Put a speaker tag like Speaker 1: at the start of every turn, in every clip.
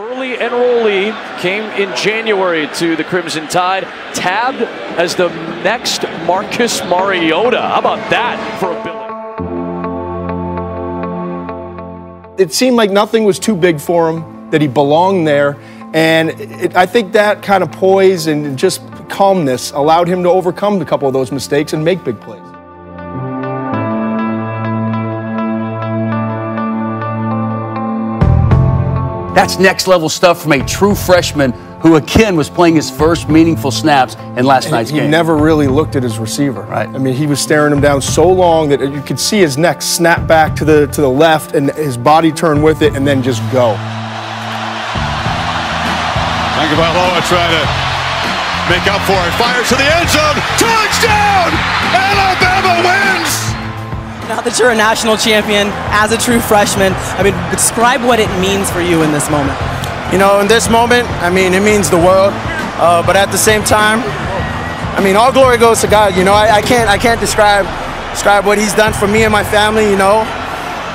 Speaker 1: early enrollee came in January to the Crimson Tide, tabbed as the next Marcus Mariota. How about that for a Billy?
Speaker 2: It seemed like nothing was too big for him, that he belonged there. And it, I think that kind of poise and just calmness allowed him to overcome a couple of those mistakes and make big plays.
Speaker 3: That's next level stuff from a true freshman who, again, was playing his first meaningful snaps in last
Speaker 2: And
Speaker 3: night's
Speaker 2: he
Speaker 3: game.
Speaker 2: He never really looked at his receiver.
Speaker 3: Right.
Speaker 2: I mean, he was staring him down so long that you could see his neck snap back to the to the left and his body turn with it and then just go.
Speaker 4: Tagovailoa trying to make up for it. Fires to the end zone. Touchdown! Alabama wins!
Speaker 5: Now that you're a national champion as a true freshman, I mean, describe what it means for you in this moment.
Speaker 6: You know, in this moment, I mean, it means the world. Uh, but at the same time, I mean, all glory goes to God. You know, I, I can't, I can't describe, describe what He's done for me and my family. You know,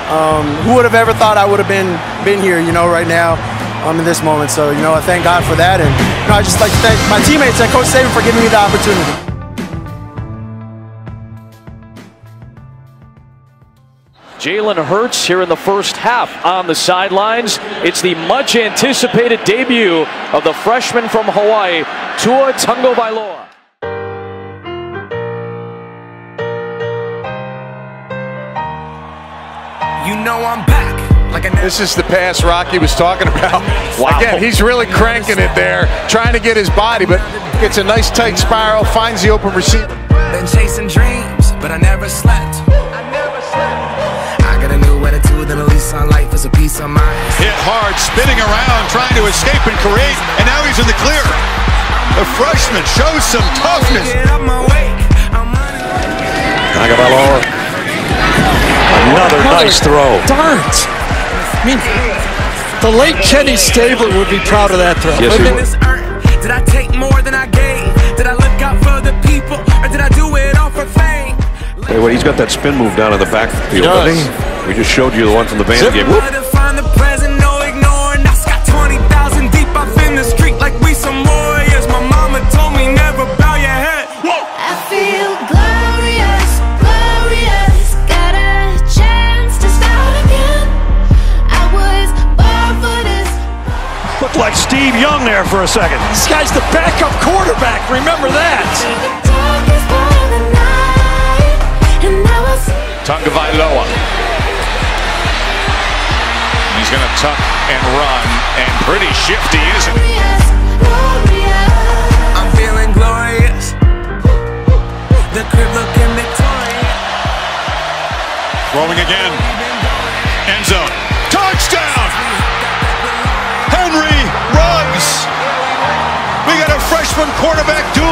Speaker 6: um, who would have ever thought I would have been, been here? You know, right now, um, in this moment. So, you know, I thank God for that, and you know, I just like to thank my teammates and Coach Saban for giving me the opportunity.
Speaker 1: Jalen Hurts here in the first half on the sidelines. It's the much anticipated debut of the freshman from Hawaii, Tua Tagovailoa.
Speaker 7: You know I'm back. Like
Speaker 4: This is the pass Rocky was talking about.
Speaker 1: Wow.
Speaker 4: Again, he's really cranking it there, trying to get his body, but gets a nice tight spiral, finds the open receiver.
Speaker 7: been chasing dreams, but I never slept. New attitude and on life is a piece of mind.
Speaker 4: Hit hard, spinning around, trying to escape and create, and now he's in the clear. The freshman shows some toughness.
Speaker 7: Get up my way. I'm running.
Speaker 8: Tagovailoa. Another nice throw.
Speaker 9: Darns. I mean, the late Kenny Stabler would be proud of that throw.
Speaker 8: Yes, he
Speaker 9: Wouldn't
Speaker 8: would.
Speaker 7: This earth, Did I take more than I gave? Did I look out for the people, or did I do it all for fame?
Speaker 8: Hey, what, he's got that spin move down in the backfield, doesn't he? We just showed you the one from the Van game. Whoop.
Speaker 7: To find the present, no ignoring. I got 20,000 deep up in the street like we some warriors. My mama told me never bow your head.
Speaker 10: I feel glorious, glorious. Got a chance to start again. I was born for this.
Speaker 8: Looked like Steve Young there for a second.
Speaker 9: This guy's the backup quarterback. Remember that.
Speaker 10: The
Speaker 4: He's going to tuck and run, and pretty shifty, isn't he?
Speaker 7: I'm feeling glorious. The crib looking victorious.
Speaker 4: Rolling again. End zone. Touchdown! Henry Ruggs! We got a freshman quarterback duel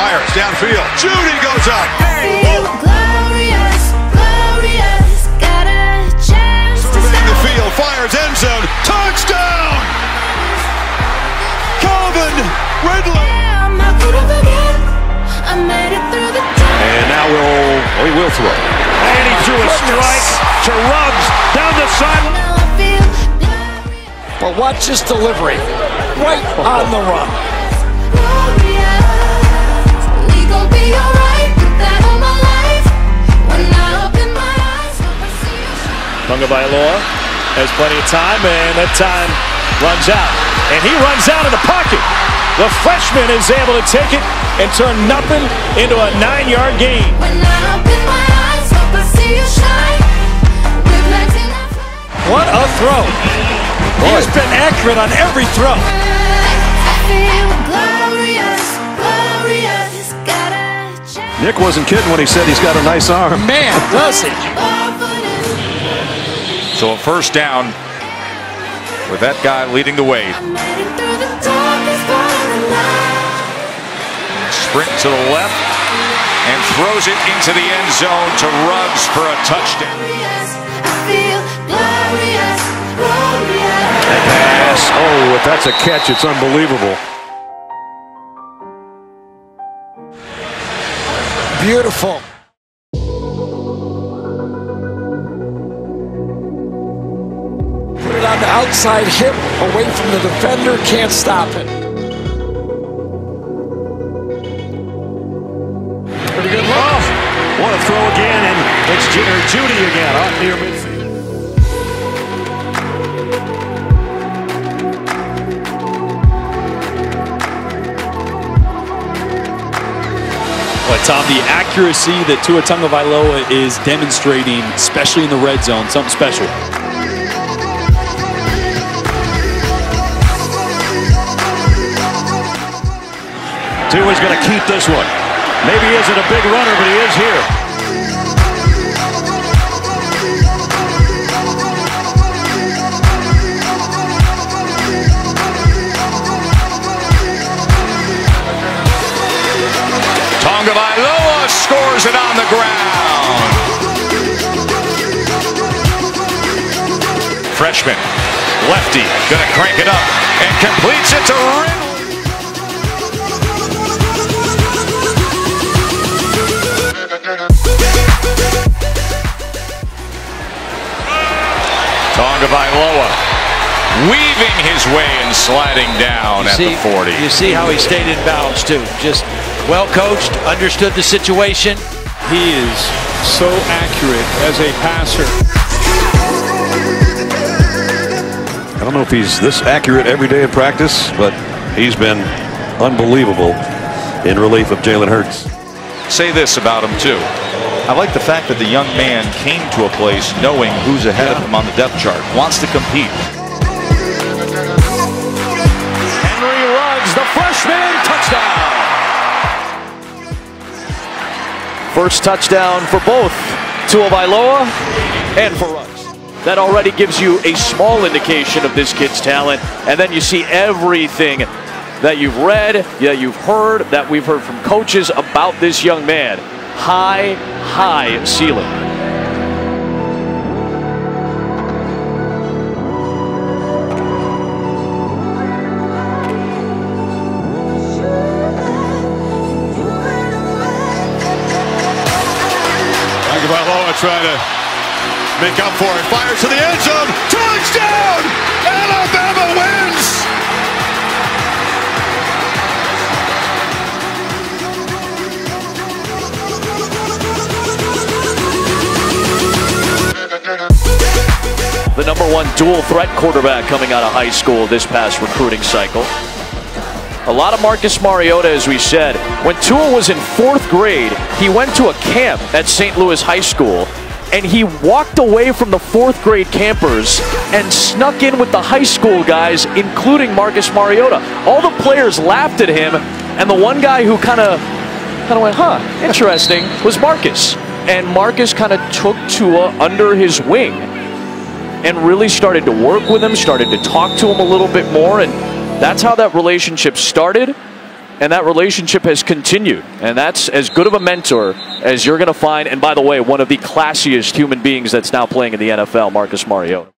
Speaker 4: Fires downfield. Jeudy goes up.
Speaker 10: Feel glorious, glorious. Got a chance to
Speaker 4: Surveying the field. Fires end zone. Touchdown! Calvin Ridley.
Speaker 10: Gonna forget. It through the dark.
Speaker 8: And now we'll, oh, he will throw. And he threw a strike to Ruggs down the sideline.
Speaker 10: Now I feel glorious,
Speaker 9: But watch his delivery. Right on the run.
Speaker 10: Shine.
Speaker 1: Tagovailoa has plenty of time, and that time runs out. And he runs out of the pocket. The freshman is able to take it and turn nothing into a nine-yard gain.
Speaker 10: When I open my eyes, hope I see you shine. Reflecting that fire.
Speaker 9: What a throw. He's been accurate on every throw.
Speaker 10: I feel glorious, glorious. Got a chance.
Speaker 8: Nick wasn't kidding when he said he's got a nice arm.
Speaker 9: Man, does he?
Speaker 10: Born for this.
Speaker 4: So a first down with that guy leading the way.
Speaker 10: I made it through the darkest part of the night.
Speaker 4: Sprint to the left.
Speaker 11: and throws it into the end zone to Ruggs for a touchdown.
Speaker 10: I feel glorious, glorious.
Speaker 8: That pass. Oh, if that's a catch, it's unbelievable.
Speaker 9: Beautiful. It on the outside hip, away from the defender, can't stop it. Pretty good look.
Speaker 8: Oh, what a throw again, and it's J- Jeudy again out near midfield.
Speaker 12: But Tom, the accuracy that Tua Tagovailoa is demonstrating, especially in the red zone, something special.
Speaker 8: Tua's going to keep this one. Maybe he isn't a big runner, but he is here.
Speaker 11: Tagovailoa scores it on the ground. Freshman, lefty, gonna crank it up and completes it to Ridley. Tagovailoa weaving his way and sliding down at
Speaker 13: see,
Speaker 11: the 40.
Speaker 13: You see how he stayed in bounds too. Just well coached, understood the situation.
Speaker 12: He is so accurate as a passer.
Speaker 8: I don't know if he's this accurate every day in practice, but he's been unbelievable in relief of Jalen Hurts.
Speaker 11: Say this about him too. I like the fact that the young man came to a place knowing who's ahead of him on the depth chart, wants to compete.
Speaker 1: Henry Ruggs, the freshman, touchdown.
Speaker 14: First touchdown for both Tua Vailoa and for Ruggs. That already gives you a small indication of this kid's talent, and then you see everything that you've read, that you've heard, that we've heard from coaches about this young man. High, high ceiling.
Speaker 4: Tagovailoa trying to make up for it. Fires to the end zone. Touchdown! Alabama wins!
Speaker 14: The number one dual threat quarterback coming out of high school this past recruiting cycle. A lot of Marcus Mariota, as we said. When Tua was in fourth grade, he went to a camp at St. Louis High School and he walked away from the fourth grade campers and snuck in with the high school guys, including Marcus Mariota. All the players laughed at him, and the one guy who kind of kind of went, huh, interesting, was Marcus. And Marcus kind of took Tua under his wing and really started to work with him, started to talk to him a little bit more, and that's how that relationship started. And that relationship has continued. And that's as good of a mentor as you're going to find. And by the way, one of the classiest human beings that's now playing in the NFL, Marcus Mariota.